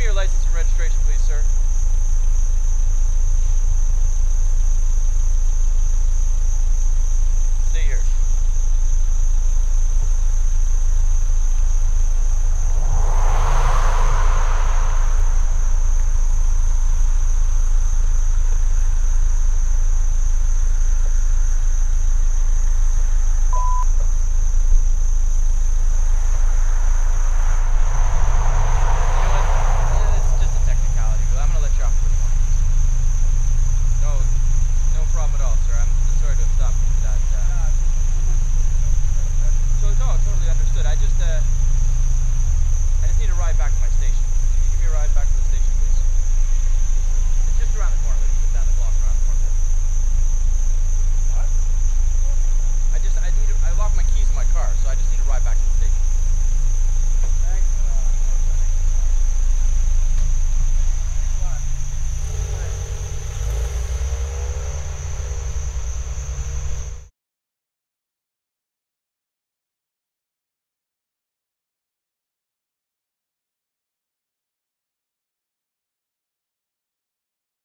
me your license and registration, please, sir. to, I just need a ride back to my station. Can you give me a ride back to the station, please? It's just around the corner. Like, just down the block around the corner. What? I just, I need, to, I locked my keys in my car, so I just need a ride back to the station.